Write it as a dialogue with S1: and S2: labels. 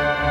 S1: Bye.